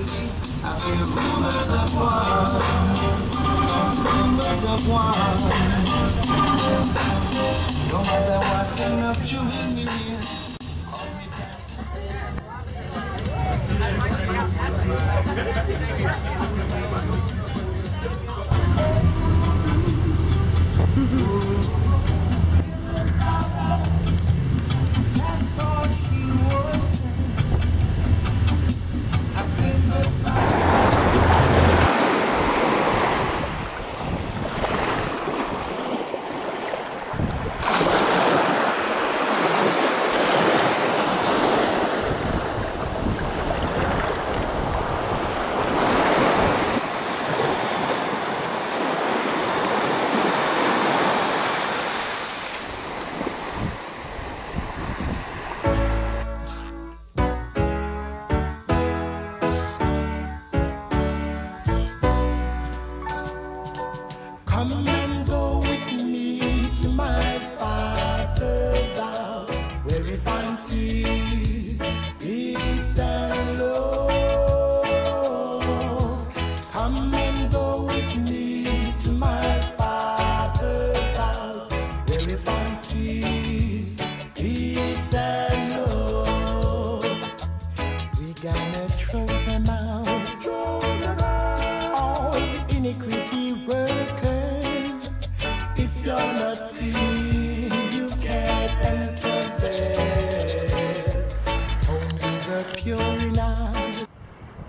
I feel rumors of war, rumors of war. No matter what kind of tune you hear. I'm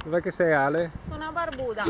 Dov'è che sei Ale? Sono a Barbuda.